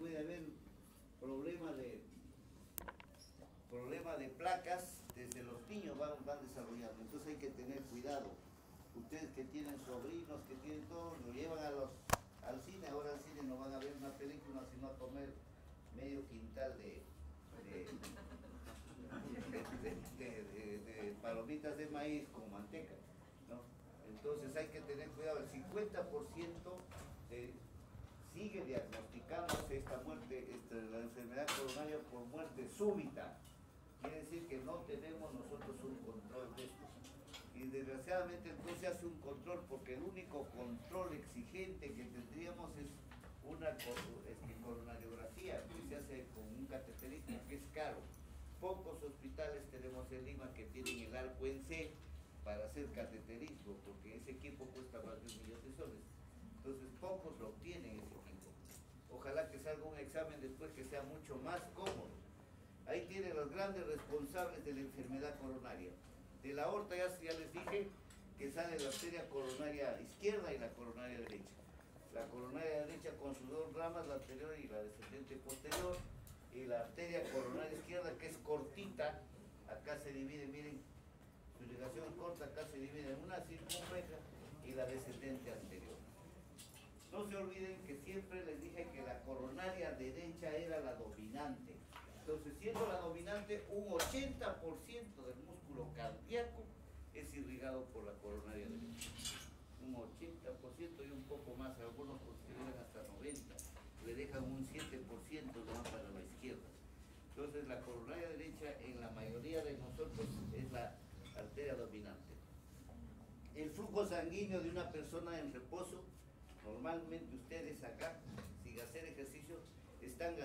puede haber problema de problema de placas desde los niños van, van desarrollando. Entonces hay que tener cuidado. Ustedes que tienen sobrinos, que tienen todo, lo llevan a los, al cine, ahora al cine no van a ver una película, sino a comer medio quintal de, de, palomitas de maíz con manteca. ¿no? Entonces hay que tener cuidado, el 50% sigue diagnosticándose esta muerte, esta, la enfermedad coronaria por muerte súbita. Quiere decir que no tenemos nosotros un control de esto. Y desgraciadamente entonces se hace un control porque el único control exigente que tendríamos es una coronariografía que se hace con un cateterismo que es caro. Pocos hospitales tenemos en Lima que tienen el arco en C para hacer cateterismo, porque ese equipo cuesta más de un millón de soles. Entonces pocos lo. Un examen después que sea mucho más cómodo. Ahí tienen los grandes responsables de la enfermedad coronaria. De la aorta ya, ya les dije que sale la arteria coronaria izquierda y la coronaria derecha. La coronaria derecha con sus dos ramas, la anterior y la descendente posterior, y la arteria coronaria izquierda que es cortita, acá se divide, miren, su irrigación es corta, acá se divide en una circunfleja y la descendente anterior. No se olviden que siempre les dije que la coronaria derecha era la dominante. Entonces, siendo la dominante, un 80% del músculo cardíaco es irrigado por la coronaria derecha. Un 80% y un poco más, algunos consideran hasta 90%, le dejan un 7% más para la izquierda. Entonces, la coronaria derecha en la mayoría de nosotros es la arteria dominante. El flujo sanguíneo de una persona en reposo, normalmente ustedes acá, sin hacer ejercicio, están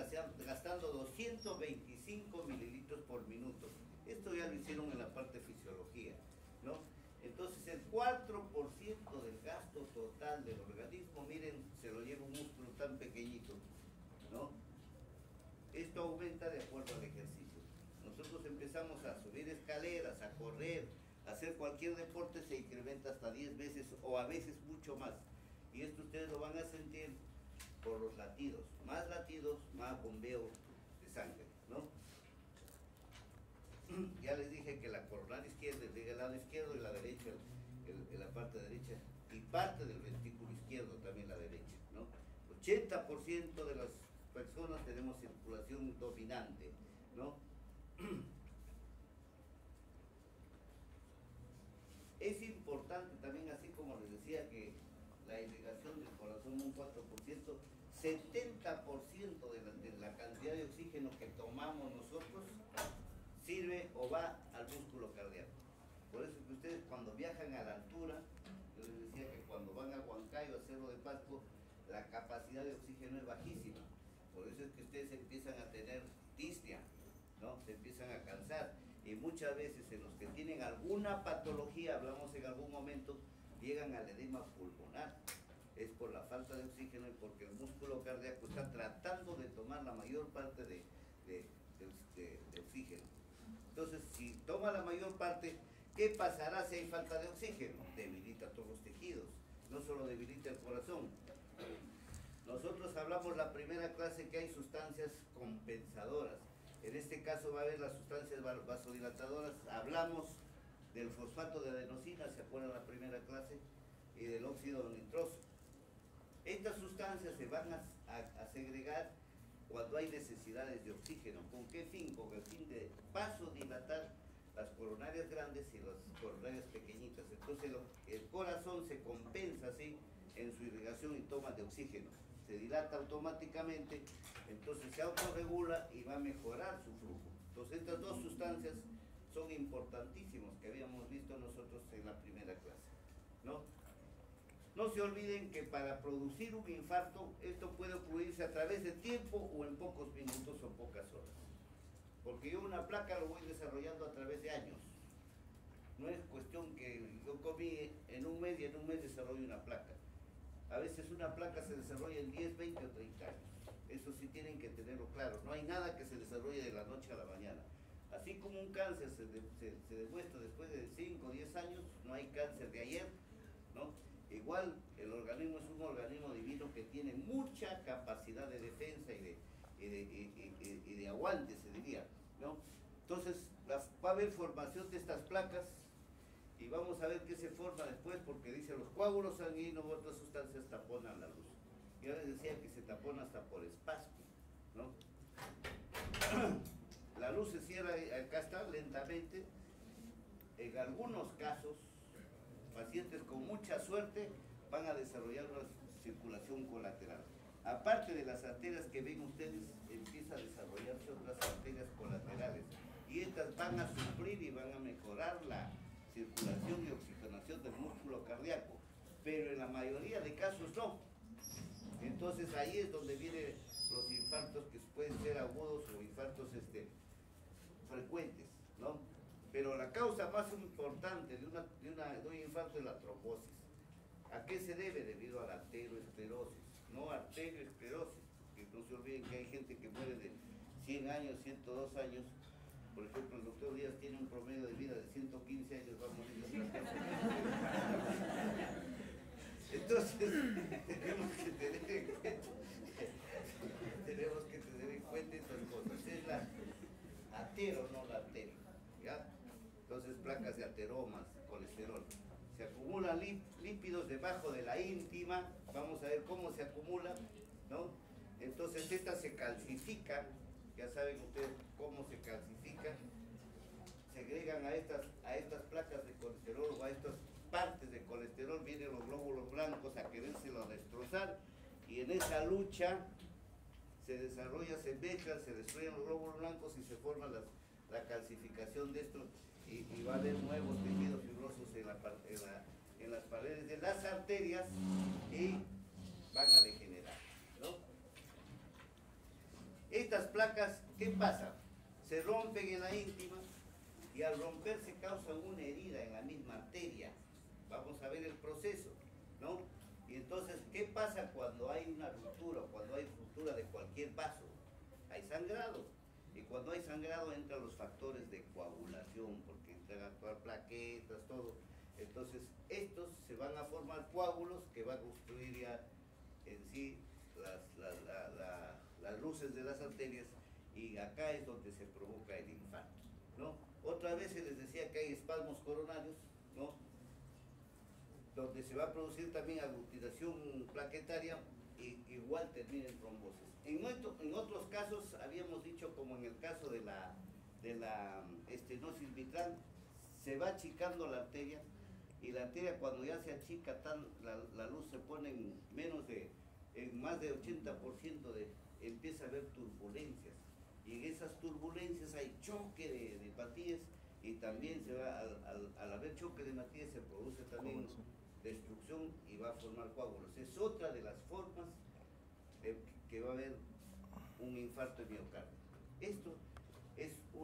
gastando 225 mililitros por minuto. Esto ya lo hicieron en la parte fisiología, ¿no? Entonces el 4% del gasto total del organismo, miren, se lo lleva un músculo tan pequeñito, ¿no? Esto aumenta de acuerdo al ejercicio. Nosotros empezamos a subir escaleras, a correr, a hacer cualquier deporte, se incrementa hasta 10 veces o a veces mucho más. Y esto ustedes lo van a sentir por los latidos. Más latidos, más bombeo de sangre, ¿no? Ya les dije que la coronaria izquierda es del lado izquierdo y la derecha en la parte derecha y parte del ventrículo izquierdo también la derecha, ¿no? 80% de las personas tenemos circulación dominante, ¿no? Es importante también, así como les decía, que la irrigación del corazón un 4%, 70% de la, de la cantidad de oxígeno que tomamos nosotros sirve o va al músculo cardíaco. Por eso que ustedes cuando viajan a la altura, yo les decía que cuando van a Huancayo, a Cerro de Pasco, la capacidad de oxígeno es bajísima. Por eso es que ustedes empiezan a tener disnea, ¿no? Se empiezan a cansar. Y muchas veces en los que tienen alguna patología, hablamos en algún momento, llegan al edema pulmonar. Es por la falta de oxígeno y porque el músculo cardíaco está tratando de tomar la mayor parte de, de, oxígeno. Entonces, si toma la mayor parte, ¿qué pasará si hay falta de oxígeno? Debilita todos los tejidos, no solo debilita el corazón. Nosotros hablamos la primera clase que hay sustancias compensadoras. En este caso va a haber las sustancias vasodilatadoras. Hablamos del fosfato de adenosina, se acuerdan la primera clase, y del óxido nitroso. Estas sustancias se van a, segregar cuando hay necesidades de oxígeno. ¿Con qué fin? Con el fin de vasodilatar las coronarias grandes y las coronarias pequeñitas. Entonces el corazón se compensa así en su irrigación y toma de oxígeno se dilata automáticamente, entonces se autorregula y va a mejorar su flujo. Entonces estas dos sustancias son importantísimas que habíamos visto nosotros en la primera clase. ¿no? No se olviden que para producir un infarto esto puede ocurrirse a través de tiempo o en pocos minutos o pocas horas. Porque yo una placa lo voy desarrollando a través de años. No es cuestión que yo comí en un mes y en un mes desarrollo una placa a veces una placa se desarrolla en 10, 20 o 30 años. Eso sí tienen que tenerlo claro. No hay nada que se desarrolle de la noche a la mañana. Así como un cáncer se, demuestra después de 5 o 10 años, no hay cáncer de ayer. Igual el organismo es un organismo divino que tiene mucha capacidad de defensa y de, y de, y- de aguante, se diría, ¿no? Entonces, va a haber formación de estas placas y vamos a ver qué se forma después porque dice los coágulos sanguíneos u otras sustancias taponan la luz. Yo les decía que se tapona hasta por espacio, ¿no? La luz se cierra, acá está, lentamente. En algunos casos, pacientes con mucha suerte van a desarrollar una circulación colateral. Aparte de las arterias que ven ustedes, empieza a desarrollarse otras arterias colaterales. Y estas van a suplir y van a mejorar la circulación y oxigenación del músculo cardíaco. Pero en la mayoría de casos no. Entonces ahí es donde vienen los infartos que pueden ser agudos o infartos este, frecuentes, ¿no? Pero la causa más importante de, una, de, una- de un infarto es la trombosis. ¿A qué se debe? Debido a la arteriosclerosis, no arteriosclerosis. Que no se olviden que hay gente que muere de 100 años, 102 años. Por ejemplo, el doctor Díaz tiene un promedio de vida de 115 años, va a morir de. Entonces, tenemos que tener en cuenta, tenemos que tener en cuenta estas cosas. Es la atero, no la. Entonces, placas de ateromas, colesterol. Se acumulan lí- lípidos debajo de la íntima. Vamos a ver cómo se acumulan, ¿no? Entonces, estas se calcifican. Ya saben ustedes cómo se calcifican se agregan a estas, a estas placas de colesterol o a estas partes de colesterol, vienen los glóbulos blancos a querérselo a destrozar y en esa lucha se desarrolla, se mezclan, se destruyen los glóbulos blancos y se forma la calcificación de esto y, va a haber nuevos tejidos fibrosos en las paredes de las arterias y van a degenerar. ¿no? Estas placas, ¿qué pasa? Se rompen en la íntima y al romperse causan una herida en la misma arteria. Vamos a ver el proceso, ¿no? Y entonces, ¿qué pasa cuando hay una ruptura o cuando hay ruptura de cualquier vaso? Hay sangrado. Y cuando hay sangrado entran los factores de coagulación, porque entran a actuar plaquetas, todo. Entonces, estos se van a formar coágulos que van a construir ya en sí las, las- la- la- las luces de las arterias y acá es donde se provoca el infarto, ¿no? Otra vez se les decía que hay espasmos coronarios, ¿no? Donde se va a producir también aglutinación plaquetaria y igual termina en trombosis. En, otro- en otros casos habíamos dicho, como en el caso de la, de la estenosis mitral, se va achicando la arteria y la arteria cuando ya se achica tan, la, la luz se pone en menos de, en más de 80% de, empieza a haber turbulencias. Y en esas turbulencias hay choque de, de patías y también se va, al, al- al haber choque de patías se produce también destrucción y va a formar coágulos. Es otra de las formas de que va a haber un infarto de miocardio. Esto es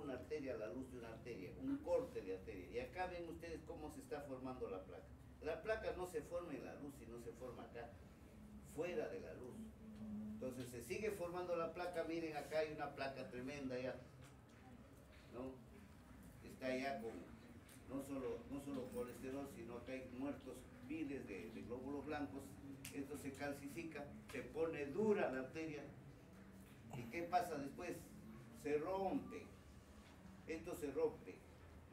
una arteria a la luz de una arteria, un corte de arteria. Y acá ven ustedes cómo se está formando la placa. La placa no se forma en la luz, sino se forma acá, fuera de la luz. Entonces se sigue formando la placa, miren acá hay una placa tremenda ya, ¿no? Está ya con no solo, no solo colesterol, sino que hay muertos miles de, de glóbulos blancos, esto se calcifica, se pone dura la arteria, ¿y qué pasa después? Se rompe, esto se rompe.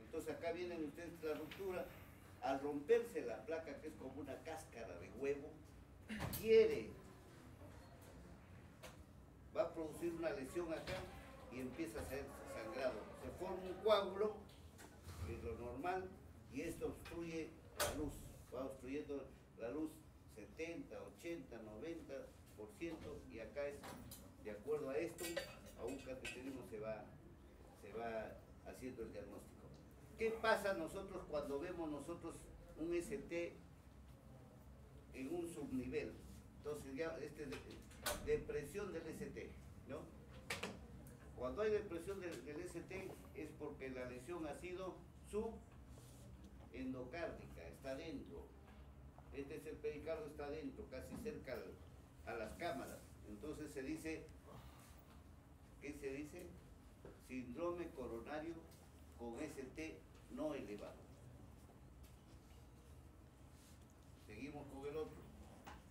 Entonces acá vienen ustedes la ruptura, al romperse la placa, que es como una cáscara de huevo, quiere va a producir una lesión acá y empieza a ser sangrado. Se forma un coágulo, que es lo normal, y esto obstruye la luz. Va obstruyendo la luz 70, 80, 90%, y acá es, de acuerdo a esto, a un cateterismo se va, se va haciendo el diagnóstico. ¿Qué pasa nosotros cuando vemos nosotros un ST en un subnivel? Entonces ya este de- depresión del ST, ¿no? Cuando hay depresión del, ST es porque la lesión ha sido subendocárdica, está dentro. Este es el pericardio, está dentro, casi cerca a las cámaras. Entonces se dice, ¿qué se dice? Síndrome coronario con ST no elevado. Seguimos con el otro,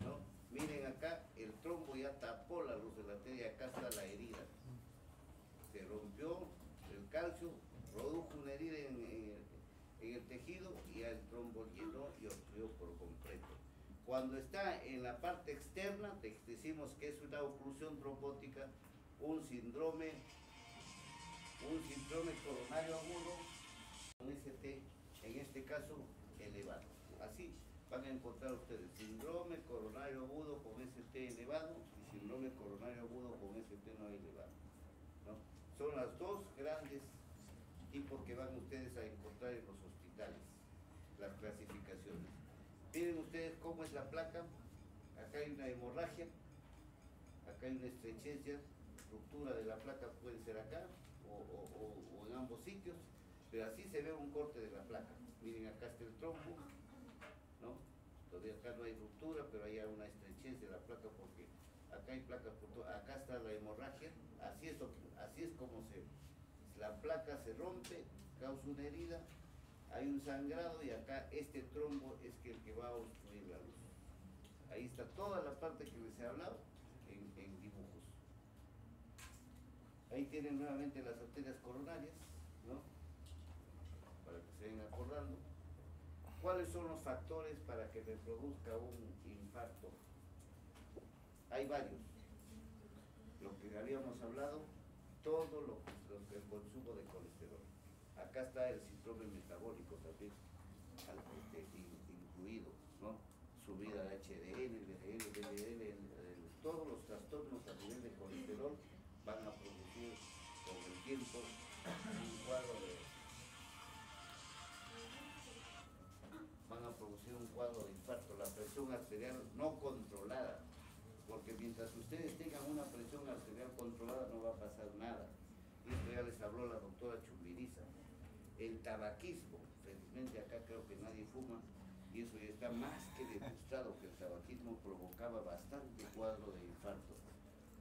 ¿no? Miren acá el trombo ya tapó la luz de la arteria, acá está la herida. Se rompió el calcio, produjo una herida en, en el tejido y ya el trombo llenó y obstruyó por completo. Cuando está en la parte externa, decimos que es una oclusión trombótica, un síndrome, un síndrome coronario agudo, un ST, en este caso elevado. Así van a encontrar ustedes síndrome coronario agudo con ST elevado y síndrome coronario agudo con ST no elevado. Son las dos grandes tipos que van ustedes a encontrar en los hospitales, las clasificaciones. Miren ustedes cómo es la placa. Acá hay una hemorragia, acá hay una estrechez, ruptura de la placa puede ser acá o, en ambos sitios, pero así se ve un corte de la placa. Miren, acá está el tronco, ¿no? Todavía acá no hay ruptura, pero hay una estrechez de la placa porque acá hay placas acá está la hemorragia, así es, así es como se, la placa se rompe, causa una herida, hay un sangrado y acá este trombo es el que va a obstruir la luz. Ahí está toda la parte que les he hablado en, dibujos. Ahí tienen nuevamente las arterias coronarias, ¿no? Para que se vayan acordando. ¿Cuáles son los factores para que reproduzca un infarto? Hay varios. Lo que habíamos hablado, todo lo, lo el consumo de colesterol acá está el síndrome metabólico también incluido, ¿no? Subida de HDL, LDL, LDL, todos los cuadro de infarto, la presión arterial no controlada, porque mientras ustedes tengan una presión arterial controlada no va a pasar nada. Y esto ya les habló la doctora Chumbiriza el tabaquismo. Felizmente acá creo que nadie fuma y eso ya está más que demostrado que el tabaquismo provocaba bastante cuadro de infarto.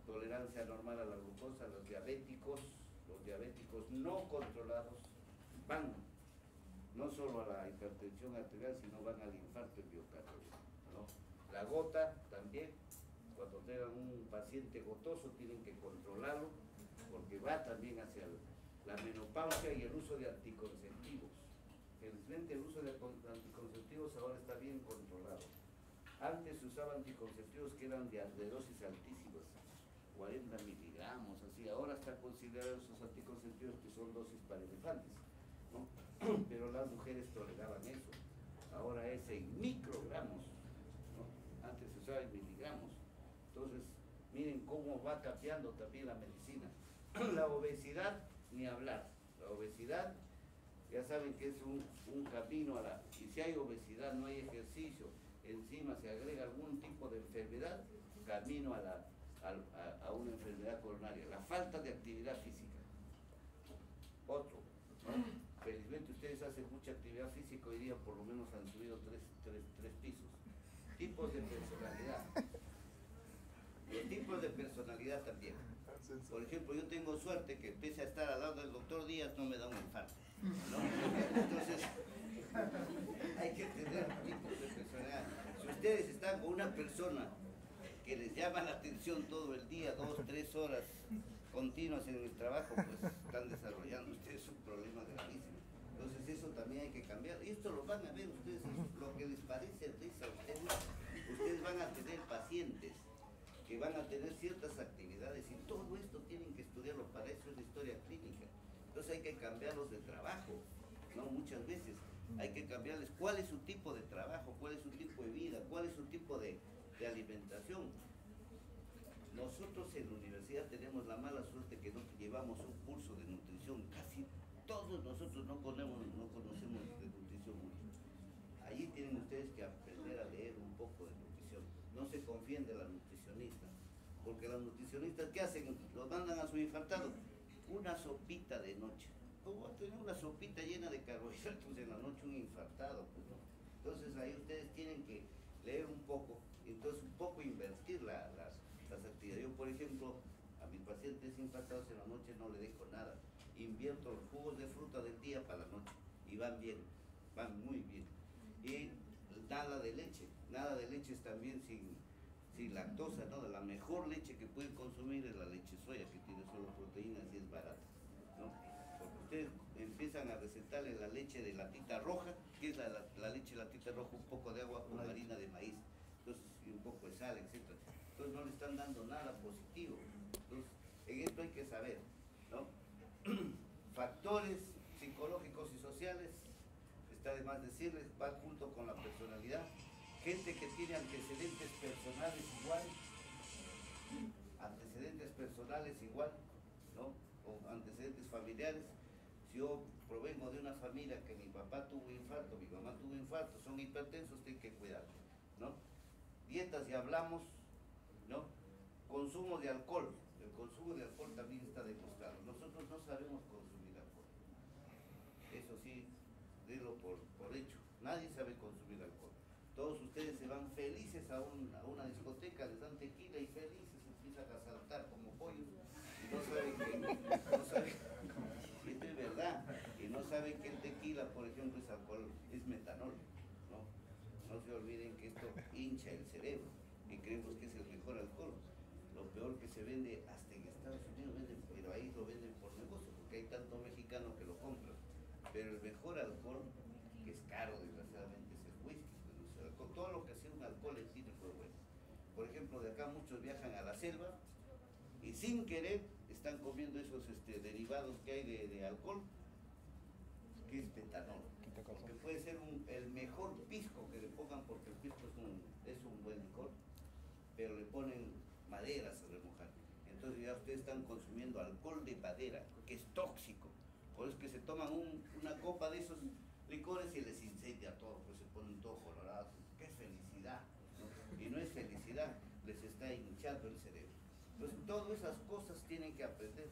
Tolerancia normal a la glucosa, los diabéticos, los diabéticos no controlados van no solo a la hipertensión arterial, sino van al infarto miocardio. ¿no? La gota también, cuando tengan un paciente gotoso tienen que controlarlo porque va también hacia el la menopausia y el uso de anticonceptivos. Felizmente el uso de anticonceptivos ahora está bien controlado. Antes se usaban anticonceptivos que eran de, dosis altísimas, 40 miligramos, así. Ahora están considerados esos anticonceptivos que son dosis para elefantes. Pero las mujeres toleraban eso. Ahora es en microgramos. Antes se usaba en miligramos. Entonces, miren cómo va cambiando también la medicina. La obesidad ni hablar. La obesidad, ya saben que es un, camino a la... Y si hay obesidad, no hay ejercicio, encima se agrega algún tipo de enfermedad, camino a, la, a, una enfermedad coronaria. La falta de actividad física. Otro. Felizmente ustedes hacen mucha actividad física, hoy día por lo menos han subido tres, tres pisos. Tipos de personalidad. Los tipos de personalidad también. Por ejemplo, yo tengo suerte que pese a estar al lado del doctor Díaz no me da un infarto. Entonces, hay que tener tipos de personalidad. Si ustedes están con una persona que les llama la atención todo el día, dos, tres horas continuas en el trabajo, pues están desarrollando ustedes un problema gravísimo. Entonces eso también hay que cambiar. Y esto lo van a ver ustedes, lo que les parece risa a ustedes. Ustedes van a tener pacientes que van a tener ciertas actividades y todo esto tienen que estudiarlo, para eso es la historia clínica. Entonces hay que cambiarlos de trabajo, ¿no? Muchas veces hay que cambiarles cuál es su tipo de trabajo, cuál es su tipo de vida, cuál es su tipo de, alimentación. Nosotros en la universidad tenemos la mala suerte que no llevamos un curso de nutrición, casi todos nosotros no conocemos, no conocemos de nutrición Allí tienen ustedes que aprender a leer un poco de nutrición. No se confíen de la nutricionista, porque las nutricionistas, ¿qué hacen? Los mandan a su infartado. Una sopita de noche. ¿Cómo tener una sopita llena de carbohidratos en la noche un infartado? Pues, entonces ahí ustedes tienen que leer un poco, entonces un poco invertir las, las actividades. Yo, por ejemplo, a mis pacientes infartados en la noche no le dejo nada. Invierto los jugos de fruta del día para la noche y van bien, van muy bien y nada de leche. Nada de leche es también sin, sin lactosa, ¿no? La mejor leche que pueden consumir es la leche soya, que tiene solo proteínas y es barata, ¿no? Porque ustedes empiezan a recetarle la leche de latita roja, que es la, la, la leche de latita roja, un poco de agua con harina de maíz, entonces, y un poco de sal, etc. Entonces no le están dando nada positivo. Entonces, en esto hay que saber, ¿no? Factores psicológicos y sociales, está de más decirles, va junto con la personalidad. Gente que tiene antecedentes personales igual, ¿no? O antecedentes familiares. Si yo provengo de una familia que mi papá tuvo infarto, mi mamá tuvo infarto, son hipertensos, tienen que cuidar, ¿no? Dietas ya hablamos, ¿no? Consumo de alcohol. El consumo de alcohol también está demostrado. Nosotros no sabemos consumir alcohol. Eso sí, dilo por, por hecho. Nadie sabe consumir alcohol. Todos ustedes se van felices a, un- a una discoteca, les dan tequila y felices empiezan a saltar como pollos y no saben que, no saben, esto es verdad, y no saben que el tequila, por ejemplo, es alcohol, es metanol, ¿no? No se olviden que esto hincha el cerebro y creemos que es el mejor alcohol. Lo peor que se vende hasta en Estados Unidos, venden, pero ahí lo venden por negocio, porque hay tanto mexicano que lo compran. Pero el mejor alcohol, que es caro desgraciadamente, es el whisky. pues, o sea, Con todo lo que hacía un alcohol en sí no fue bueno. Por ejemplo, de acá muchos viajan a la selva y sin querer están comiendo esos este, derivados que hay de, de alcohol, que es metanol. Porque puede ser un- el mejor pisco que le pongan, porque el pisco es un, es un buen licor, pero le ponen maderas a remojar. Entonces ya ustedes están consumiendo alcohol de madera, que es tóxico. Por eso es que se toman un- una copa de esos licores y les incendia todo, pues se ponen todos colorados. ¡Qué felicidad! Y no es felicidad, les está hinchando el cerebro. Entonces todas esas cosas tienen que aprender.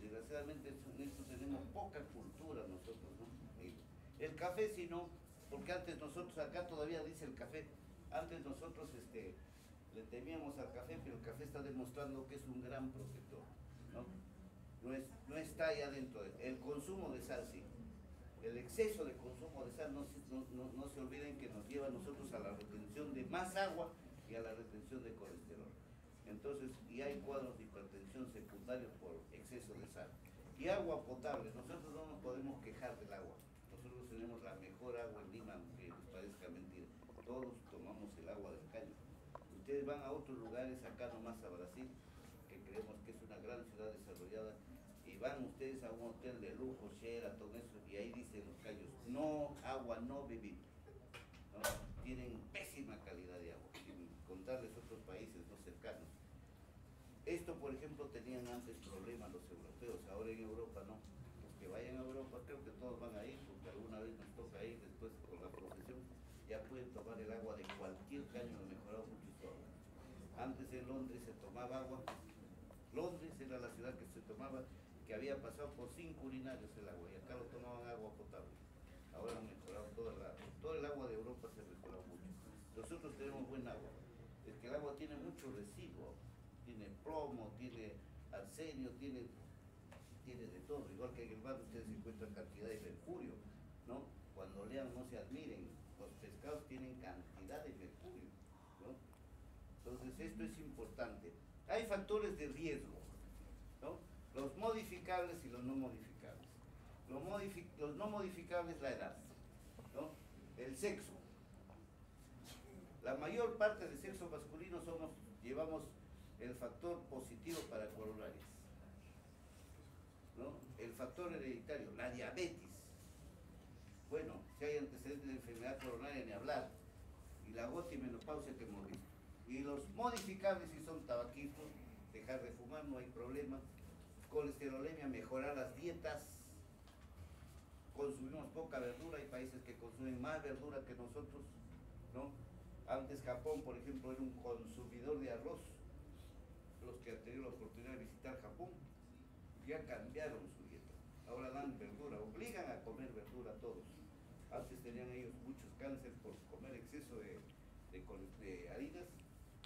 Desgraciadamente en esto tenemos poca cultura nosotros, ¿no? El café si no, porque antes nosotros, acá todavía dice el café, antes nosotros este, le temíamos al café, pero el café está demostrando que es un gran protector, ¿no? No, es, no está ahí adentro. El consumo de sal sí. El exceso de consumo de sal, no, no- no se olviden que nos lleva a nosotros a la retención de más agua y a la retención de colesterol. Entonces, y hay cuadros de hipertensión secundarios por exceso de sal. Y agua potable, nosotros no nos podemos quejar del agua. Nosotros tenemos la mejor agua en Lima, aunque les parezca mentira. Todos tomamos el agua del caño. Ustedes van a otros lugares, acá nomás a Brasil, que creemos que es una gran ciudad desarrollada, y van ustedes a un hotel de lujo, Sheraton, eso, y ahí dicen los callos, no agua, no. ¿no? Tienen pésima calidad de agua, sin contarles otros países no cercanos. Esto, por ejemplo, tenían antes problemas los europeos, ahora en Europa no. Los que vayan a Europa, creo que todos van a ir, porque alguna vez nos toca ir después con la profesión, ya pueden tomar el agua de cualquier caño, ha mejorado mucho todo. Antes en Londres se tomaba agua, Londres la ciudad que se tomaba, que había pasado por cinco urinarios el agua, y acá lo tomaban agua potable. Ahora han mejorado toda la, todo el agua de Europa se ha mejorado mucho. Nosotros tenemos buen agua, es que el agua tiene mucho residuo, tiene plomo, tiene arsenio, tiene, tiene de todo, igual que en el mar ustedes encuentran cantidad de mercurio, ¿no? Cuando lean no se admiren, los pescados tienen cantidad de mercurio, ¿no? Entonces esto es importante. Hay factores de riesgo. Los modificables y los no modificables. Los, modifi- los no modificables la edad, ¿no? El sexo. La mayor parte del sexo masculino somos, llevamos el factor positivo para coronarias, ¿no? El factor hereditario, la diabetes. Bueno, si hay antecedentes de enfermedad coronaria ni hablar. Y la gota y menopausia hemos visto. Y los modificables si son tabaquismo, dejar de fumar, no hay problema. Colesterolemia, mejorar las dietas. Consumimos poca verdura, hay países que consumen más verdura que nosotros, ¿no? Antes Japón, por ejemplo, era un consumidor de arroz. Los que han tenido la oportunidad de visitar Japón ya cambiaron su dieta. Ahora dan verdura, obligan a comer verdura a todos. Antes tenían ellos muchos cánceres por comer exceso de, de, harinas.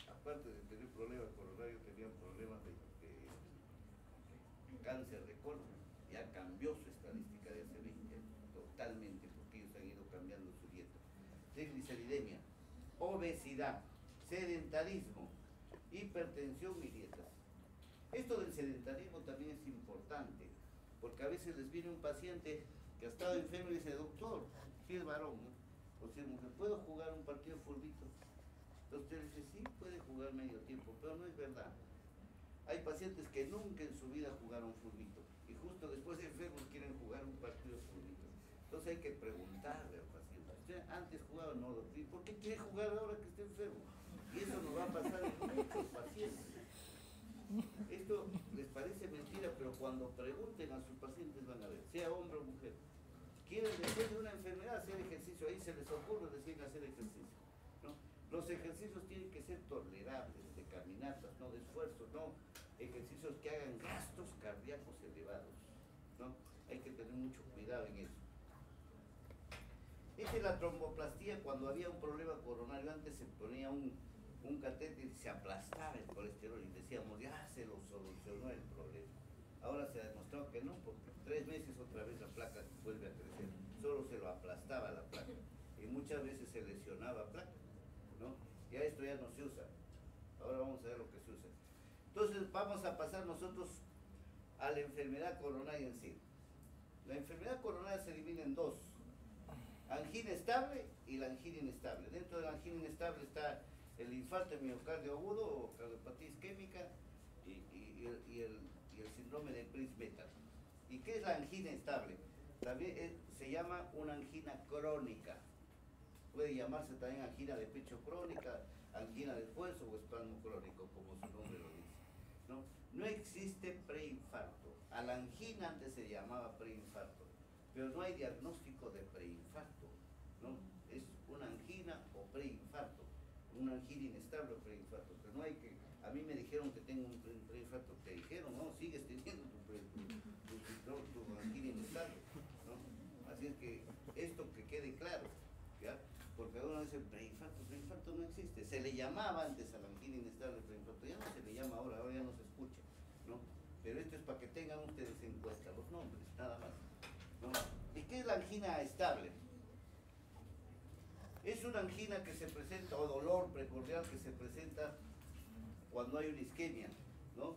Aparte de tener problemas coronarios, tenían problemas de, de cáncer de colon. Ya cambió su estadística de ese 20 totalmente porque ellos han ido cambiando su dieta. Trigliceridemia, obesidad, sedentarismo. hipertensión y dietas. Esto del sedentarismo también es importante, porque a veces les viene un paciente que ha estado enfermo y dice, doctor, si es varón, ¿no? o si es mujer, ¿puedo jugar un partido de fulbito? Entonces usted sí, puede jugar medio tiempo, pero no es verdad. Hay pacientes que nunca en su vida jugaron fulbito y justo después de enfermos quieren jugar un partido fulbito. Entonces hay que preguntarle al paciente, ¿usted antes jugaba no, doctor? ¿Por qué quiere jugar ahora que esté enfermo? Y eso nos va a pasar en muchos pacientes. Esto les parece mentira, pero cuando pregunten a sus pacientes van a ver, sea hombre o mujer, quieren después de una enfermedad hacer ejercicio, ahí se les ocurre decir hacer ejercicio. Los ejercicios tienen que ser tolerables, de caminatas, no de esfuerzos, no ejercicios que hagan gastos cardíacos elevados. ¿no? Hay que tener mucho cuidado en eso. Esta es la tromboplastía cuando había un problema coronario, antes se ponía un un catéter y se aplastaba el colesterol y decíamos, ya se lo solucionó el problema. Ahora se ha demostrado que no, porque tres meses otra vez la placa vuelve a crecer. Solo se lo aplastaba la placa. Y muchas veces se lesionaba placa, ¿no? Ya esto ya no se usa. Ahora vamos a ver lo que. Entonces vamos a pasar nosotros a la enfermedad coronaria en sí. La enfermedad coronaria se divide en dos. Angina estable y la angina inestable. Dentro de la angina inestable está el infarto de miocardio agudo o cardiopatía isquémica y, el, síndrome de Prince-Metal. ¿Y qué es la angina estable? También se llama una angina crónica. Puede llamarse también angina de pecho crónica, angina de esfuerzo o espasmo crónico, como su nombre lo dice. ¿No? no existe preinfarto. A la angina antes se llamaba preinfarto, pero no hay diagnóstico de preinfarto. ¿no? Es una angina o preinfarto una angina inestable o preinfarto, pero no hay que, a mí me dijeron que tengo un preinfarto, te dijeron, no, sigues teniendo tu, angina inestable, ¿no? Así es que esto que quede claro, ¿ya? Porque uno dice, preinfarto, preinfarto no existe, se le llamaba antes a la angina inestable preinfarto, ya no se le llama ahora, ahora ya no se escucha, ¿no? Pero esto es para que tengan ustedes en cuenta los nombres, nada más. ¿no? ¿Y qué es angina estable? Es una angina que se presenta, o dolor precordial que se presenta cuando hay una isquemia, ¿no?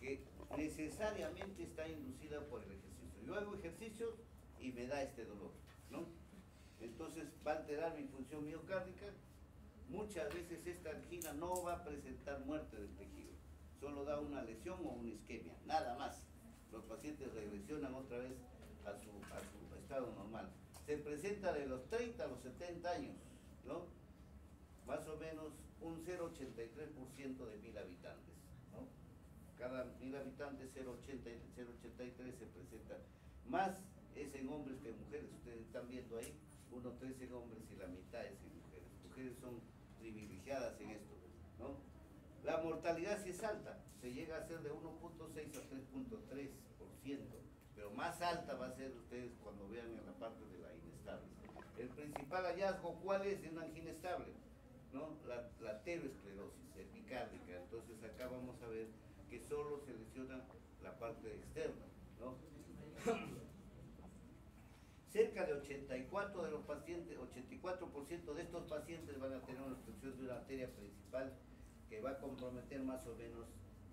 que necesariamente está inducida por el ejercicio. Yo hago ejercicio y me da este dolor, ¿no? Entonces va a alterar mi función miocárdica. Muchas veces esta angina no va a presentar muerte del tejido, solo da una lesión o una isquemia, nada más. Los pacientes regresionan otra vez a su normal se presenta de los 30 a los 70 años, ¿no? Más o menos un 0,83% de mil habitantes, ¿no? Cada mil habitantes 0,83 se presenta. Más es en hombres que en mujeres, ustedes están viendo ahí, 1,13 en hombres y la mitad es en mujeres. Mujeres son privilegiadas en esto, ¿no? La mortalidad sí es alta, se llega a ser de 1.6 a 3.3%, pero más alta va a ser ustedes cuando vean en la parte de la inestable. El principal hallazgo, ¿cuál es? En una angina estable, ¿no? La, la aterosclerosis epicárdica. Entonces acá vamos a ver que solo se lesiona la parte externa, ¿no? Cerca de 84 de los pacientes, 84% de estos pacientes van a tener una obstrucción de una arteria principal que va a comprometer más o menos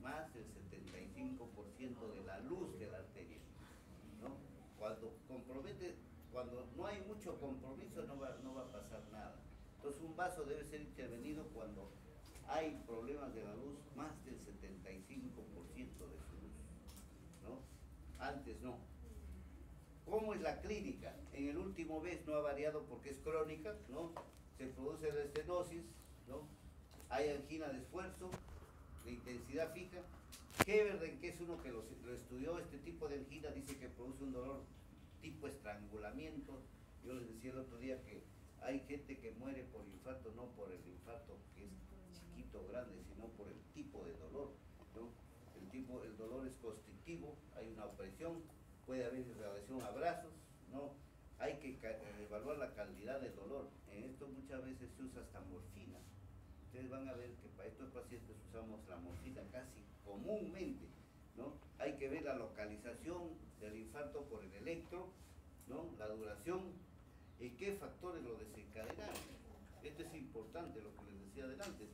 más del 75% de la luz de la arteria. Cuando compromete, cuando no hay mucho compromiso no va, no va a pasar nada. Entonces un vaso debe ser intervenido cuando hay problemas de la luz más del 75% de su luz. ¿no? Antes no. ¿Cómo es la clínica? En el último mes no ha variado porque es crónica, ¿no? Se produce la estenosis, ¿no? Hay angina de esfuerzo, de intensidad fija, Heberden, que es uno que lo, estudió, este tipo de angina, dice que produce un dolor tipo estrangulamiento. Yo les decía el otro día que hay gente que muere por infarto, no por el infarto que es chiquito o grande, sino por el tipo de dolor. El, tipo, el dolor es constrictivo, hay una opresión, puede haber relación a brazos, ¿no? hay que evaluar la calidad del dolor. En esto muchas veces se usa hasta morfina ustedes van a ver estos pacientes usamos la morfina casi comúnmente, ¿no? Hay que ver la localización del infarto por el electro, ¿no? La duración y qué factores lo desencadenan. Esto es importante, lo que les decía adelante.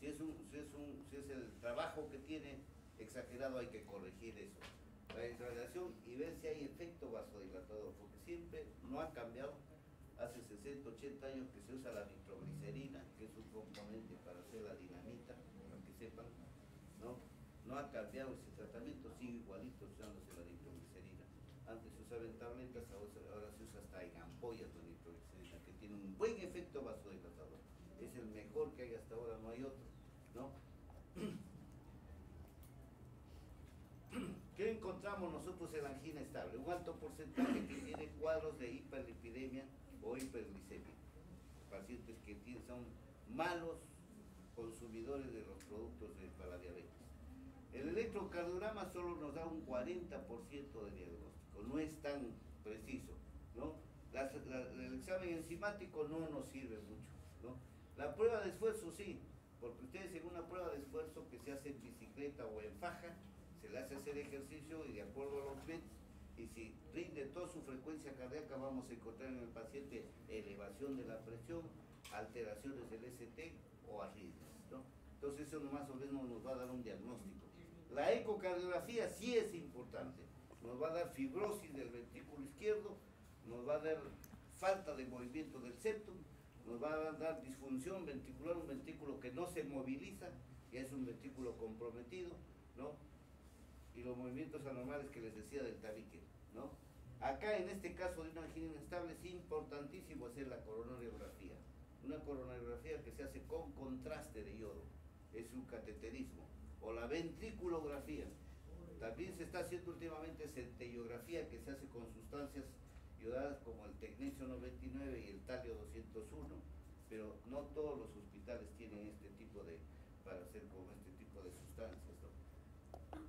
Si es, un, si, es un, si es el trabajo que tiene exagerado, hay que corregir eso. La irradiación y ver si hay efecto vasodilatador, porque siempre no ha cambiado. Hace 60, 80 años que se usa la nitroglicerina, que es un componente para hacer la dinamita, ¿no? Ha cambiado ese tratamiento, sigue igualito usándose la nitroglicerina. Antes se usaba en tabletas, ahora se usa hasta en ampollas la nitroglicerina, que tiene un buen efecto vasodilatador. Es el mejor que hay hasta ahora, no hay otro, ¿no? ¿Qué encontramos nosotros en la angina estable? Un alto porcentaje que tiene cuadros de hiperlipidemia o hiperglicemia. Pacientes que son malos consumidores de los productos para la diabetes. El electrocardiograma solo nos da un 40% de diagnóstico, no es tan preciso. ¿no? el examen enzimático no nos sirve mucho. ¿no? La prueba de esfuerzo sí, porque ustedes en una prueba de esfuerzo que se hace en bicicleta o en faja, se le hace hacer ejercicio y de acuerdo a los bits, y si rinde toda su frecuencia cardíaca, vamos a encontrar en el paciente elevación de la presión, alteraciones del ST o arritmias. Entonces eso más o menos nos va a dar un diagnóstico. La ecocardiografía sí es importante. Nos va a dar fibrosis del ventrículo izquierdo, nos va a dar falta de movimiento del septum, nos va a dar disfunción ventricular, un ventrículo que no se moviliza, que es un ventrículo comprometido, ¿no? Y los movimientos anormales que les decía del tabique, ¿no? Acá en este caso de una angina inestable es importantísimo hacer la coronariografía. Una coronariografía que se hace con contraste de yodo, es un cateterismo o la ventriculografía. También se está haciendo últimamente centellografía que se hace con sustancias yodadas como el tecnesio 99 y el talio 201, pero no todos los hospitales tienen este tipo de, para hacer con este tipo de sustancias.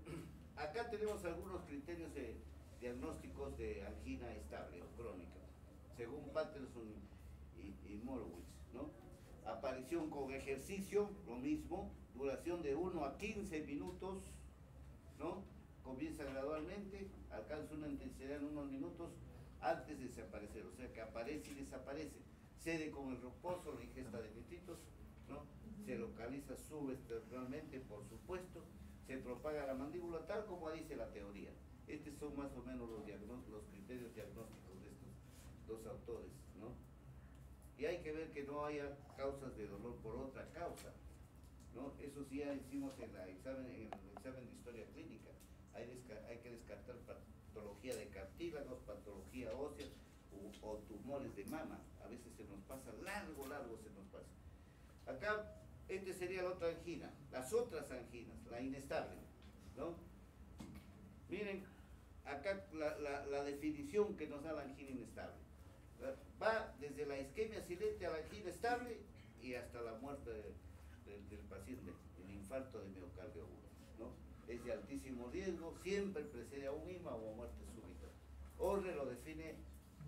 Acá tenemos algunos criterios de diagnósticos de angina estable o crónica, según Patterson y, y. Aparición con ejercicio, lo mismo, duración de 1 a 15 minutos, ¿no? Comienza gradualmente, alcanza una intensidad en unos minutos antes de desaparecer, o sea que aparece y desaparece. Cede con el reposo, la ingesta de nitritos, ¿no? Se localiza subestructuralmente, por supuesto, se propaga la mandíbula tal como dice la teoría. Estos son más o menos los, los criterios diagnósticos de estos dos autores. Y hay que ver que no haya causas de dolor por otra causa, eso sí ya hicimos en, el examen de historia clínica. Hay, que descartar patología de cartílagos, patología ósea o, tumores de mama. A veces se nos pasa, largo, largo se nos pasa. Acá, este sería la otra angina. Las otras anginas, la inestable. ¿no? Miren, acá la, definición que nos da la angina inestable. Va desde la isquemia silente a la angina estable y hasta la muerte de del, paciente, el infarto de miocardio agudo. ¿no? Es de altísimo riesgo, siempre precede a un IMA o a muerte súbita. Orre lo define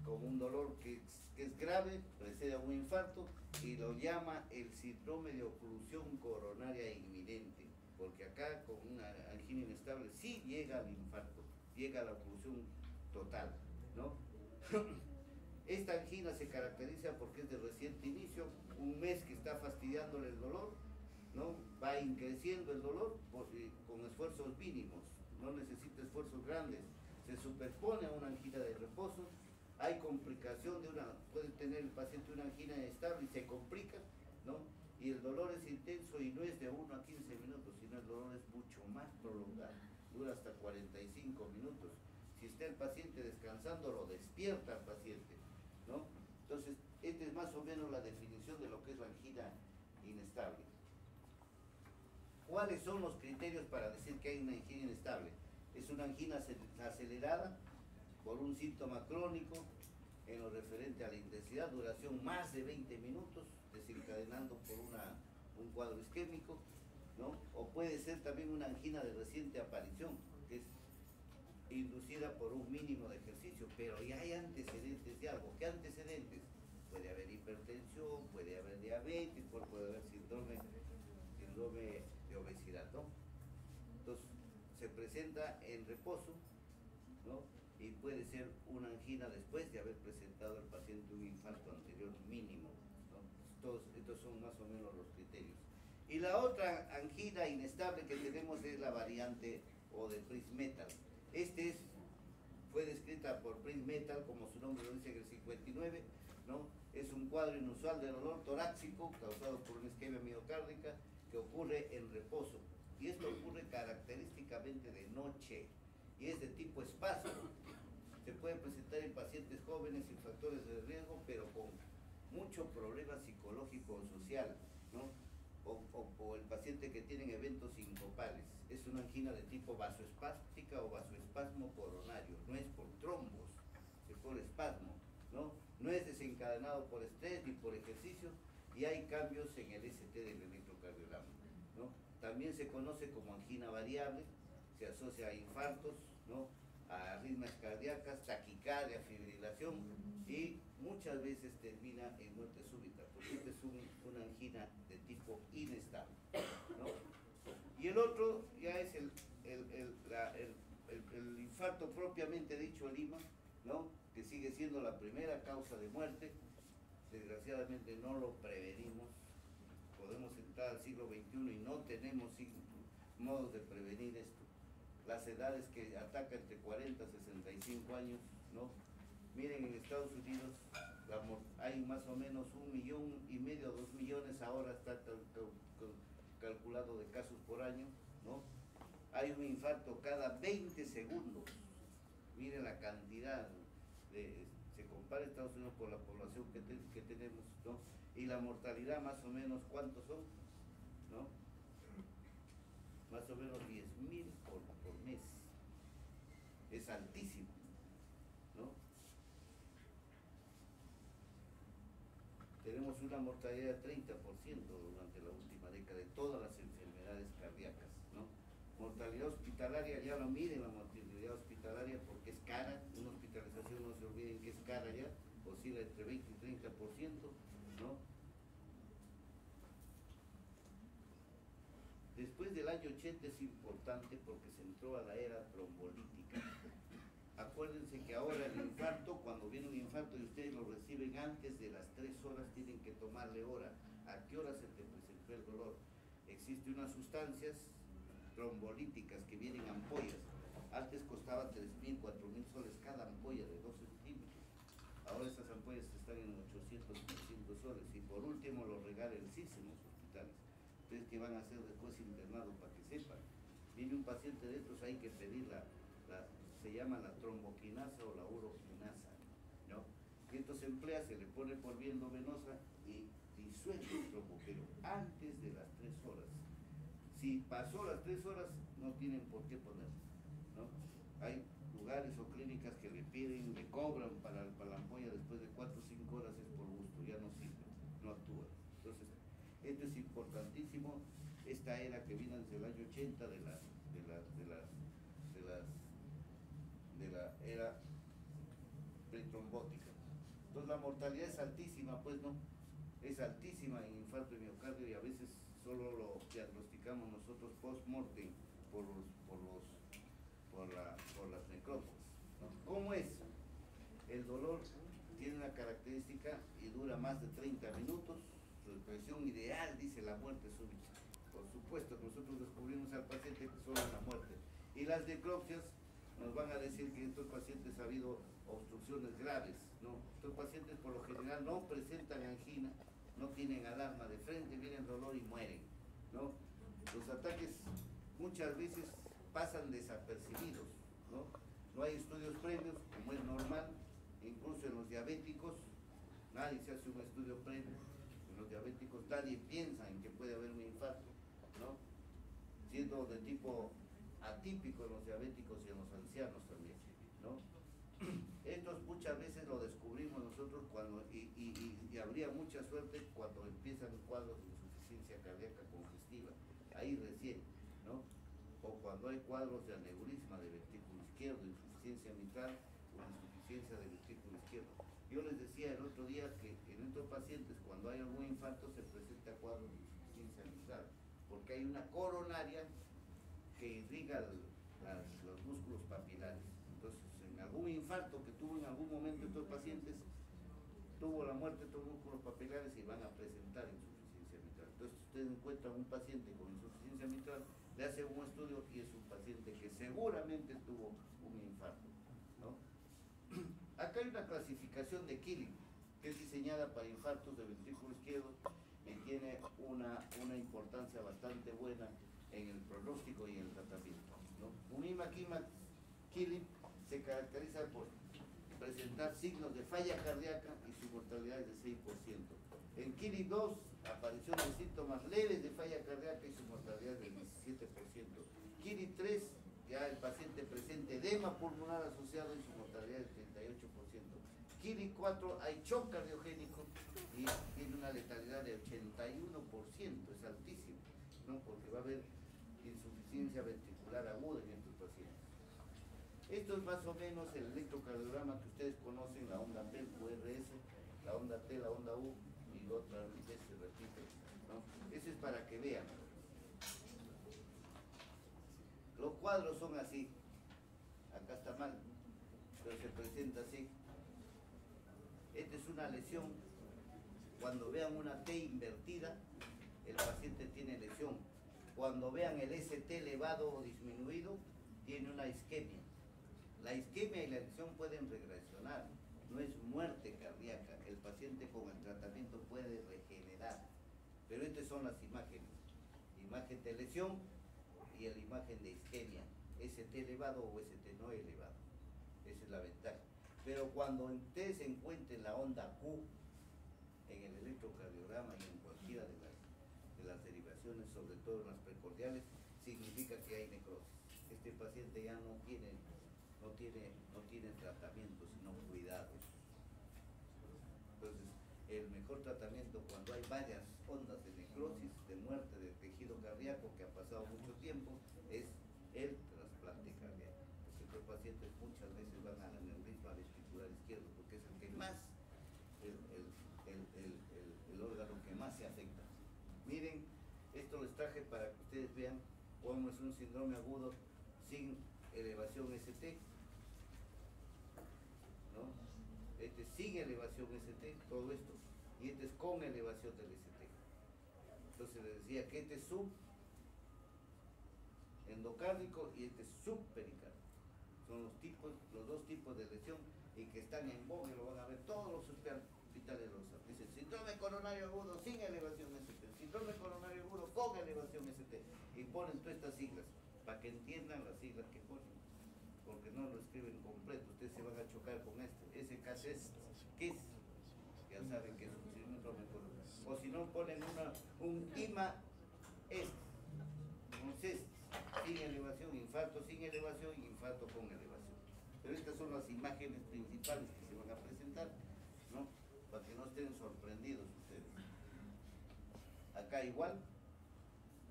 como un dolor que, es grave, precede a un infarto y lo llama el síndrome de oclusión coronaria inminente, porque acá con una angina inestable sí llega al infarto, llega a la oclusión total, ¿no? Esta angina se caracteriza porque es de reciente inicio, un mes que está fastidiándole el dolor ¿no? va creciendo el dolor eh, con esfuerzos mínimos, no necesita esfuerzos grandes, se superpone a una angina de reposo, hay complicación de una, puede tener el paciente una angina estable y se complica, ¿no? Y el dolor es intenso y no es de 1 a 15 minutos, sino el dolor es mucho más prolongado, dura hasta 45 minutos. Si está el paciente descansando, lo despierta al paciente. Entonces, esta es más o menos la definición de lo que es la angina inestable. ¿Cuáles son los criterios para decir que hay una angina inestable? Es una angina acelerada por un síntoma crónico en lo referente a la intensidad, duración más de 20 minutos, desencadenando por una, un cuadro isquémico, ¿no? O puede ser también una angina de reciente aparición, que es inducida por un mínimo de ejercicio, pero ya hay antecedentes de algo. ¿Qué antecedentes? Hipertensión, puede haber diabetes, puede haber síndrome, síndrome de obesidad, ¿no? Entonces, se presenta en reposo, ¿no? Y puede ser una angina después de haber presentado al paciente un infarto anterior mínimo, ¿no? Estos, son más o menos los criterios. Y la otra angina inestable que tenemos es la variante o de Prince Metal. Este es, fue descrita por Prince Metal, como su nombre lo dice en el 59, ¿no? Es un cuadro inusual de dolor torácico causado por una isquemia miocárdica que ocurre en reposo. Y esto ocurre característicamente de noche y es de tipo espasmo. Se puede presentar en pacientes jóvenes sin factores de riesgo, pero con mucho problema psicológico o social, ¿no? O, el paciente que tiene eventos sincopales. Es una angina de tipo vasoespástica o vasoespasmo coronario, no es por trombos, es por espasmo, ¿no? No es desencadenado por estrés ni por ejercicio y hay cambios en el ST del electrocardiograma, ¿no? También se conoce como angina variable, se asocia a infartos, ¿no? a arritmias cardíacas, taquicardia, fibrilación y muchas veces termina en muerte súbita, porque esta es una angina de tipo inestable. Y el otro ya es el, el, infarto propiamente dicho Lima, ¿no? Sigue siendo la primera causa de muerte. Desgraciadamente no lo prevenimos. Podemos entrar al siglo XXI y no tenemos modos de prevenir esto las edades que ataca entre 40 y 65 años, ¿no? Miren, en Estados Unidos hay más o menos un millón y medio, dos millones, ahora está calculado de casos por año, ¿no? Hay un infarto cada 20 segundos. Miren la cantidad, se compara Estados Unidos con la población que, que tenemos, ¿no? Y la mortalidad más o menos, ¿cuántos son? ¿No? Más o menos 10 mil por mes. Es altísimo, ¿no? Tenemos una mortalidad de 30% durante la última década de todas las enfermedades cardíacas, ¿no? Mortalidad hospitalaria, ya lo miden la mortalidad hospitalaria porque es cara, una hospitalización no se olviden que es cara ya, oscila entre 20 y 30%, ¿no? Después del año 80 es importante porque se entró a la era trombolítica. Acuérdense que ahora el infarto, cuando viene un infarto y ustedes lo reciben antes de las 3 horas, tienen que tomarle hora. ¿A qué hora se te presentó el dolor? Existen unas sustancias trombolíticas que vienen ampollas. Antes costaba 3.000, 4.000 soles cada ampolla de 2 centímetros. Ahora estas ampollas están en 800, 900 soles. Y por último lo regala el CIS en los hospitales ustedes que van a ser después internados para. Viene un paciente de estos, hay que pedir la, se llama la tromboquinasa o la uroquinasa, ¿no? Y esto se emplea, se le pone por viendo venosa y disuelve el trombo, pero antes de las tres horas. Si pasó las tres horas, no tienen por qué ponerlo, ¿no? Hay lugares o clínicas que le piden, le cobran para, para la ampolla después de cuatro o cinco horas, es por gusto, ya no sirve, no actúa. Entonces, esto es importantísimo, esta era que vino desde el año 80 de la, de la, de las, de las, de la era pretrombótica. Entonces la mortalidad es altísima, pues no, es altísima en infarto de miocardio y a veces solo lo diagnosticamos nosotros post-mortem por, los, por, los, por, la, por las necropsias. ¿Cómo es? El dolor tiene una característica y dura más de 30 minutos, su expresión ideal dice la muerte súbita. Por supuesto, nosotros descubrimos al paciente que solo la muerte. Y las necropsias nos van a decir que en estos pacientes ha habido obstrucciones graves. Pacientes por lo general no presentan angina, no tienen alarma de frente, vienen dolor y mueren. ¿no? Los ataques muchas veces pasan desapercibidos. ¿no? no hay estudios previos, como es normal, incluso en los diabéticos, nadie se hace un estudio previo los diabéticos nadie piensa en que puede haber un infarto, ¿no? Siendo de tipo atípico en los diabéticos y en los ancianos también, ¿no? Estos muchas veces cuando, y, habría mucha suerte cuando empiezan cuadros de insuficiencia cardíaca congestiva, ahí recién, ¿no? O cuando hay cuadros de aneurisma de ventrículo izquierdo, insuficiencia mitral o insuficiencia de ventrículo izquierdo yo les decía el otro día que en estos pacientes cuando hay algún infarto se presenta cuadro de insuficiencia mitral, porque hay una coronaria que irriga los músculos papilares. Entonces, en algún infarto que tuvo en algún momento estos pacientes, tuvo la muerte de estos músculos papilares y van a presentar insuficiencia mitral. Entonces, ustedes encuentran un paciente con insuficiencia mitral, le hacen un estudio y es un paciente que seguramente tuvo un infarto. ¿no? Acá hay una clasificación de Killing, que es diseñada para infartos de ventrículo izquierdo y tiene una, una importancia bastante buena en el pronóstico y en el tratamiento. ¿no? Un IMAC Killing se caracteriza por presentar signos de falla cardíaca mortalidad es de 6%. En Kili 2 apareció de síntomas leves de falla cardíaca y su mortalidad del 17%. Kili 3 ya el paciente presente edema pulmonar asociado y su mortalidad del 38%. Kili 4 hay shock cardiogénico y tiene una letalidad de 81%, es altísimo, ¿no? porque va a haber insuficiencia ventricular aguda en estos pacientes. Esto es más o menos el electrocardiograma que ustedes conocen, la onda P, URS, la onda T, la onda U, y otra vez se repite. Eso es para que vean. Los cuadros son así. Acá está mal, pero se presenta así. Esta es una lesión. Cuando vean una T invertida, el paciente tiene lesión. Cuando vean el ST elevado o disminuido, tiene una isquemia. La isquemia y la lesión pueden regresionar, no es muerte cardíaca. El paciente con el tratamiento puede regenerar. Pero estas son las imágenes. Imagen de lesión y la imagen de isquemia. ST elevado o ST no elevado. Esa es la ventaja. Pero cuando ustedes encuentren la onda Q en el electrocardiograma y en cualquiera de las, de las derivaciones, sobre todo en las precordiales, significa que hay necrosis. Este paciente ya no tiene, no tiene tratamiento, sino cuidados. Entonces, el mejor tratamiento cuando hay varias ondas de necrosis, de muerte de tejido cardíaco que ha pasado mucho tiempo, es el trasplante cardíaco. Porque estos pacientes muchas veces van al aneurisma vestibular izquierdo, porque es el que más, el, órgano que más se afecta. Miren, esto les traje para que ustedes vean cómo es un síndrome agudo sin elevación ST este sin elevación ST, todo esto, y este es con elevación del ST. Entonces les decía que este es sub endocárdico y este es subpericárdico. Son los dos tipos de lesión y que están en boga, lo van a ver todos los hospitales de los Dicen síndrome coronario agudo sin elevación ST, síndrome coronario agudo con elevación ST. Y ponen todas estas siglas, para que entiendan las siglas que ponen porque no lo escriben completo, ustedes se van a chocar con este. Ese caso es es ya saben que es un síndrome O si no ponen una, un IMA este, un sin elevación, infarto sin elevación infarto con elevación. Pero estas son las imágenes principales que se van a presentar, ¿no? Para que no estén sorprendidos ustedes. Acá igual,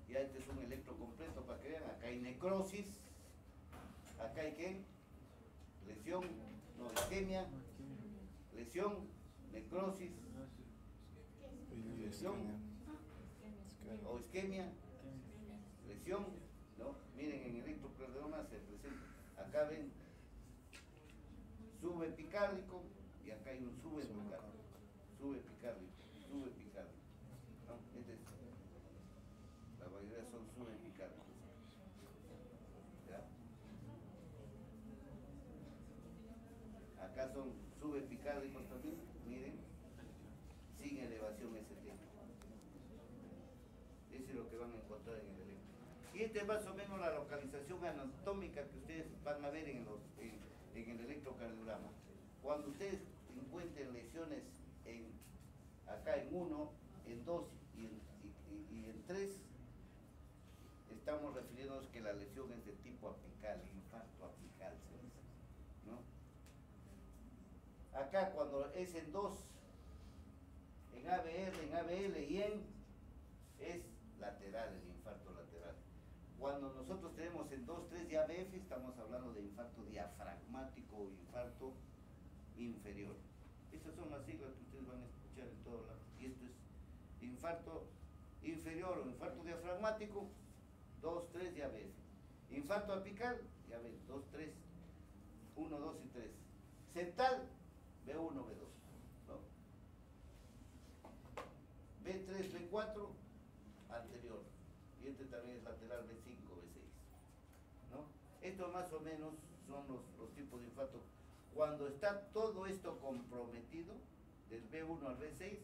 ya este es un electro completo para que vean, acá hay necrosis, Acá hay qué? Lesión, no, isquemia, lesión, necrosis, lesión o isquemia, lesión, ¿no? Miren, en electrocardiograma se presenta, acá ven subepicárdico y acá hay un subepicárdico, subepicárdico, subepicárdico, ¿no? Este es, la mayoría son subepicárdicos. acá son subepicárdicos también, miren, sin elevación ST. Eso es lo que van a en el electro. Y esta es más o menos la localización anatómica que ustedes van a ver en, los, en, el electrocardiograma. Cuando ustedes encuentren lesiones en, acá en uno, en dos y en, y en tres, estamos refiriéndonos que la lesión es de tipo apical, infarto apical, ¿no? Acá cuando es en 2, en ABR, en ABL y en, es lateral, el infarto lateral. Cuando nosotros tenemos en 2, 3 y ABF, estamos hablando de infarto diafragmático o infarto inferior. Estas son las siglas que ustedes van a escuchar en todos lados. Y esto es infarto inferior o infarto diafragmático, 2, 3 y ABF. Infarto apical, ya ven, 2, 3, 1, 2 y 3. Central, B1, B2. ¿no? B3, B4, Más o menos son los, los tipos de infarto. Cuando está todo esto comprometido, del B1 al B6,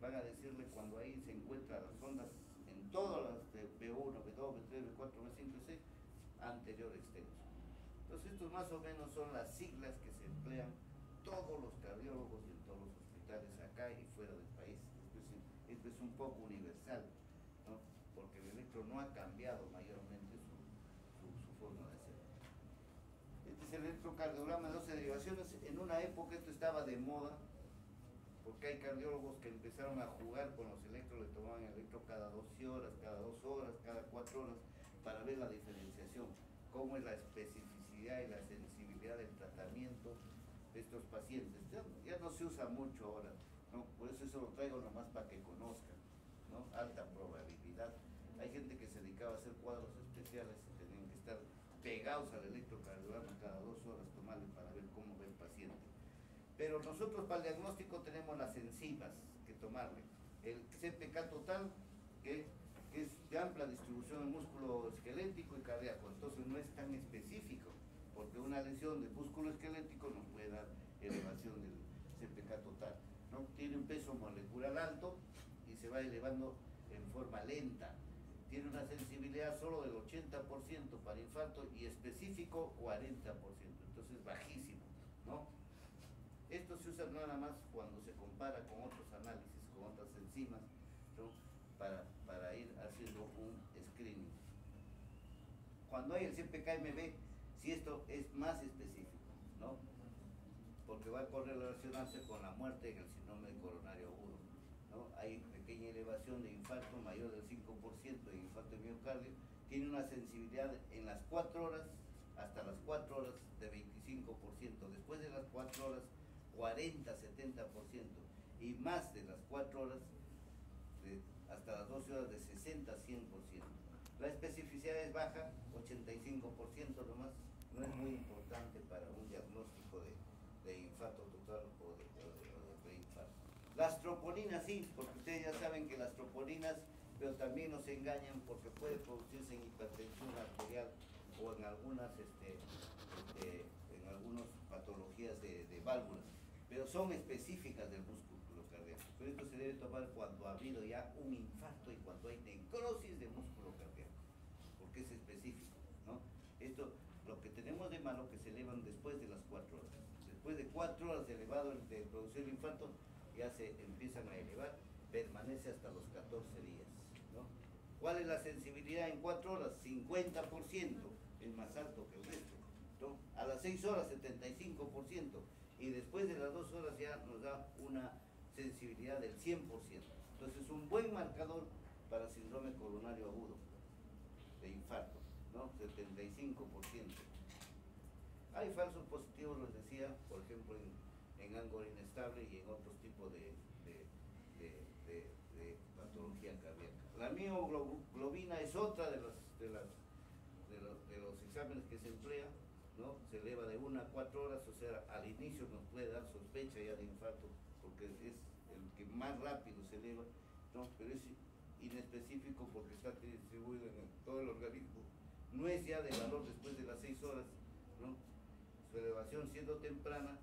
van a decirle cuando ahí se encuentran las ondas en todas las de B1, B2, B3, B4, B5 y 6, anterior extenso. Entonces estos más o menos son las siglas que se emplean todos los cardiólogos y en todos los hospitales acá y fuera del país. Esto es, un poco universal, ¿no? porque el electro no ha cambiado mayormente su, su, forma de ser. Este es el electrocardiograma de 12 derivaciones. En una época esto estaba de moda, porque hay cardiólogos que empezaron a jugar con los electros, le tomaban electro cada 12 horas, cada 2 horas, cada 4 horas, para ver la diferenciación, cómo es la especificidad y la sensibilidad del tratamiento de estos pacientes. Ya, no se usa mucho ahora, ¿no? por eso eso lo traigo nomás para que conozcan, ¿no? alta probabilidad. Hay gente que se dedicaba a hacer cuadros especiales y tenían que estar pegados al electrocardiograma cada dos horas, tomarle para ver cómo ve el paciente. Pero nosotros para el diagnóstico tenemos las enzimas que tomarle. El CPK total, que, es de amplia distribución en músculo esquelético y cardíaco, entonces no es tan específico porque una lesión del músculo esquelético nos puede dar elevación del CPK total. ¿no? Tiene un peso molecular alto y se va elevando en forma lenta. Tiene una sensibilidad solo del 80% para infarto y específico 40%, entonces bajísimo. Esto se usa nada más cuando se compara con otros análisis, con otras enzimas, para, para ir haciendo un screening. Cuando hay el CPK-MB, si esto es más específico, ¿no? Porque va a correlacionarse con la muerte en el síndrome coronario agudo. ¿no? Hay pequeña elevación de infarto mayor del 5% de infarto de miocardio, tiene una sensibilidad en las 4 horas hasta las 4 horas de 25%, después de las 4 horas 40, 70% y más de las 4 horas hasta las 12 horas de 60, 100%. La especificidad es baja, 85% nomás, no es muy importante para un diagnóstico de, infarto total o de, preinfarto. Las troponinas sí, porque ustedes ya saben que las troponinas, pero también nos engañan porque puede producirse en hipertensión arterial o en algunas, este, este en algunas patologías de, válvulas, son específicas del músculo cardíaco. Pero esto se debe tomar cuando ha habido ya un infarto y cuando hay necrosis de músculo cardíaco, porque es específico. ¿no? Esto lo que tenemos de malo que se elevan después de las cuatro horas. Después de cuatro horas de elevado de producir el infarto, ya se empiezan a elevar, permanece hasta los 14 días. ¿Cuál es la sensibilidad en cuatro horas? 50%, es más alto que el resto. A las 6 horas 75% y después de las 2 horas ya nos da una sensibilidad del 100%. Entonces es un buen marcador para síndrome coronario agudo de infarto. ¿no? 75%. Hay falsos positivos, les decía, por ejemplo, en, en inestable y en otros tipos de, patología cardíaca. La mioglobina es otra de, los, de, las, de, los, exámenes que se emplea, se eleva de 1 a 4 horas, o sea, al inicio nos puede dar sospecha ya de infarto, porque es el que más rápido se eleva, ¿no? pero es inespecífico porque está distribuido en todo el organismo no es ya de valor después de las 6 horas, ¿no? Su elevación siendo temprana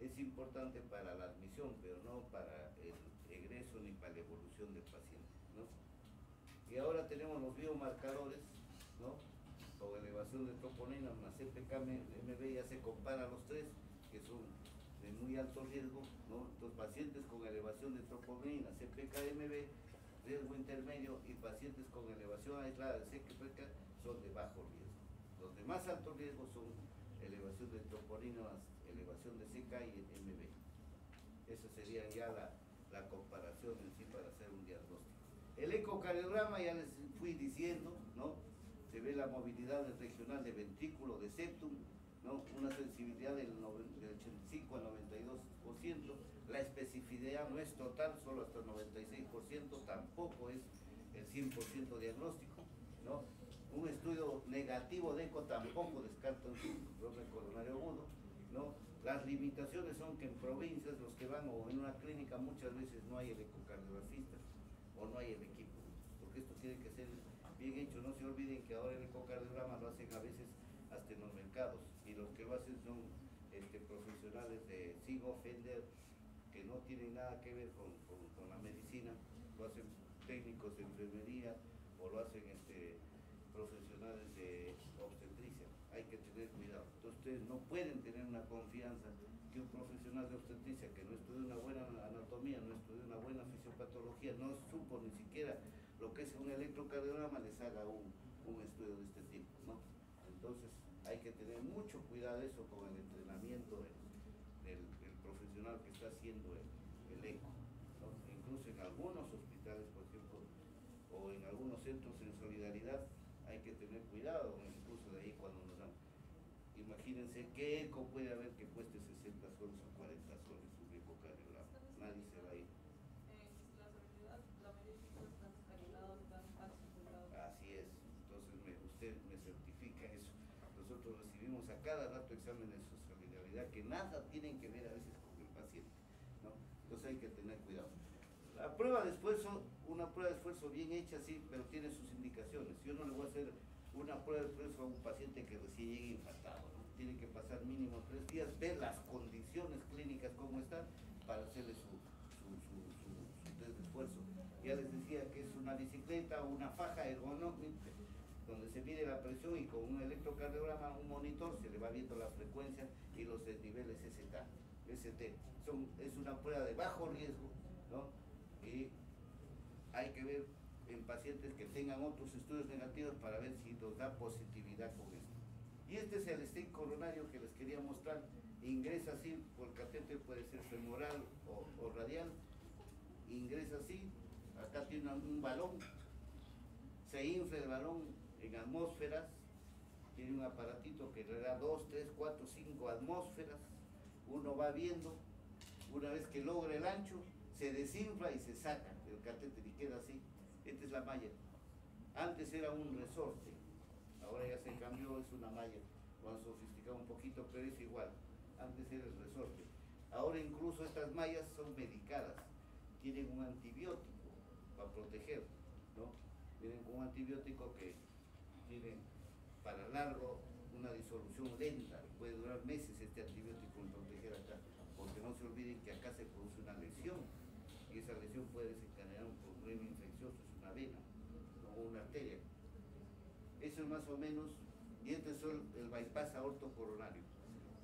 es importante para la admisión, pero no para el egreso ni para la evolución del paciente, ¿no? Y ahora tenemos los biomarcadores. Con elevación de troponina más CPK-MB ya se compara los tres, que son de muy alto riesgo, ¿no? Los pacientes con elevación de troponina, CPK-MB, riesgo intermedio y pacientes con elevación aislada de CPK son de bajo riesgo. Los de más alto riesgo son elevación de troponinas, elevación de CK y MB. Esa sería ya la, la comparación en sí para hacer un diagnóstico. El ecocardiograma ya les fui diciendo, ¿no? Se ve la movilidad regional de ventrículo, de septum, ¿no? una sensibilidad del, 85 al 92%, la especificidad no es total, solo hasta el 96%, tampoco es el 100% diagnóstico, ¿no? un estudio negativo de eco tampoco descarta un síndrome coronario agudo, ¿no? Las limitaciones son que en provincias los que van o en una clínica muchas veces no hay el ecocardiografista o no hay el equipo, porque esto tiene que ser bien hecho. No se olviden que ahora el ecocardiograma lo hacen a veces hasta existe en mercados y los que lo hacen son este, profesionales de sin ofender que no tienen nada que ver con, con, la medicina, lo hacen técnicos de enfermería o lo hacen este, profesionales de obstetricia. Hay que tener cuidado. Entonces ustedes no pueden tener una confianza que un profesional de obstetricia que no estudió una buena anatomía, no estudió una buena fisiopatología, no supo ni siquiera lo que es un electrocardiograma, les haga un, un estudio de este tipo. ¿no? Entonces hay que tener mucho cuidado eso con el entrenamiento del, profesional que está haciendo el, eco. Incluso en algunos hospitales, por ejemplo, o en algunos centros en solidaridad, hay que tener cuidado, incluso de ahí cuando nos dan. Imagínense qué eco puede haber que cueste 60 soles o 40 soles un ecocardiograma. Nadie se va a ir. Así es, entonces usted me certifica eso. Nosotros recibimos a cada rato exámenes de solidaridad que nada tienen que ver a veces con el paciente. ¿no? Entonces hay que tener cuidado. La prueba de esfuerzo, una prueba de bien hecha, sí, pero tiene sus indicaciones. Yo no le voy a hacer una prueba de esfuerzo a un paciente que recién llegue infartado. ¿no? Tiene que pasar mínimo tres días, ver las condiciones clínicas como están para hacerle su, su, test de esfuerzo. Ya les decía que es una bicicleta o una faja ergonómica donde se mide la presión y con un electrocardiograma, un monitor, se le va viendo la frecuencia y los niveles ST. ST. Es una prueba de bajo riesgo, ¿no? y hay que ver en pacientes que tengan otros estudios negativos para ver si nos da positividad con esto. Y este es el stent coronario que les quería mostrar. Ingresa así, por catéter puede ser femoral o, radial. Ingresa así, acá tiene un balón, se infla el balón en atmósferas, tiene un aparatito que le da 2, 3, 4, 5 atmósferas, uno va viendo, una vez que logra el ancho, se desinfla y se saca el catéter y queda así. Esta es la malla. Antes era un resorte, ahora ya se cambió, es una malla. Lo han sofisticado un poquito, pero es igual. Antes era el resorte. Ahora incluso estas mallas son medicadas, tienen un antibiótico para proteger, ¿no? Tienen un antibiótico que tiene para largo una disolución lenta, puede durar meses este antibiótico en proteger acá, porque no se olviden que acá se produce una lesión y esa lesión puede desencadenar un problema infeccioso, es una vena o una arteria. Eso es o menos, y este es el bypass aorto coronario.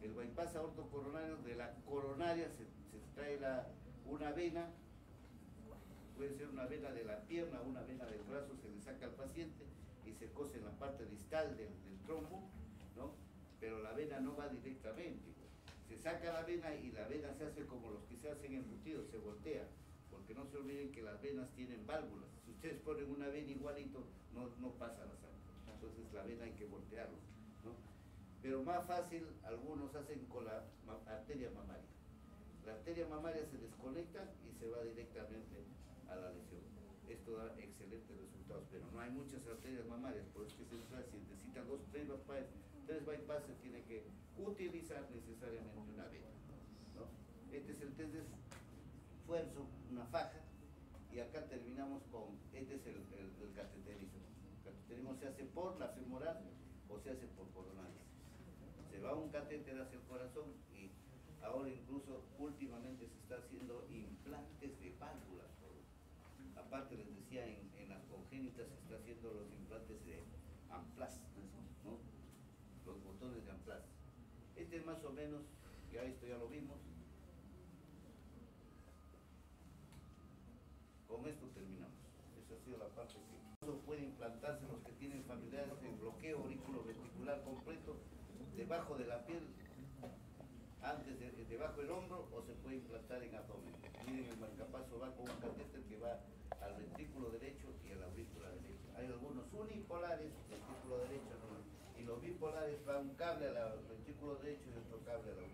El bypass aorto coronario, de la coronaria se, se extrae la, una vena, puede ser una vena de la pierna, una vena del brazo, se le saca al paciente y se cose en la parte distal del, del trombo, ¿no? pero la vena no va directamente. Se saca la vena y la vena se hace como los que se hacen embutidos, se voltea porque no se olviden que las venas tienen válvulas. Si ustedes ponen una vena igualito, no, no pasa la sangre. Entonces la vena hay que voltearlo. ¿no? Pero más fácil, algunos hacen con la arteria mamaria. La arteria mamaria se desconecta y se va directamente a la lesión. Esto da excelentes resultados, pero no hay muchas arterias mamarias, por eso que se si necesita dos, tres bypasses, tres bypasses, tiene que utilizar necesariamente una vena. ¿no? Este es el test de esfuerzo, una faja, y acá terminamos con, este es el, el, cateterismo. El cateterismo se hace por la femoral o se hace por coronaria. Se va un catéter hacia el corazón y ahora incluso últimamente se está haciendo implantes de válvulas. Aparte les decía, en, en las congénitas se está haciendo los implantes de amplas, ¿no? los botones de amplas. Este es más o menos, ya esto ya lo vimos, Con esto terminamos. Esa ha sido la parte que eso puede implantarse los que tienen familiares en bloqueo auriculo-vestibular completo debajo de la piel, antes de, debajo del hombro o se puede implantar en abdomen. Miren, el marcapaso va con un catéter que va al ventrículo derecho y a la aurícula derecha. Hay algunos unipolares, ventrículo derecho, y los bipolares va un cable al ventrículo derecho y otro cable a la aurícula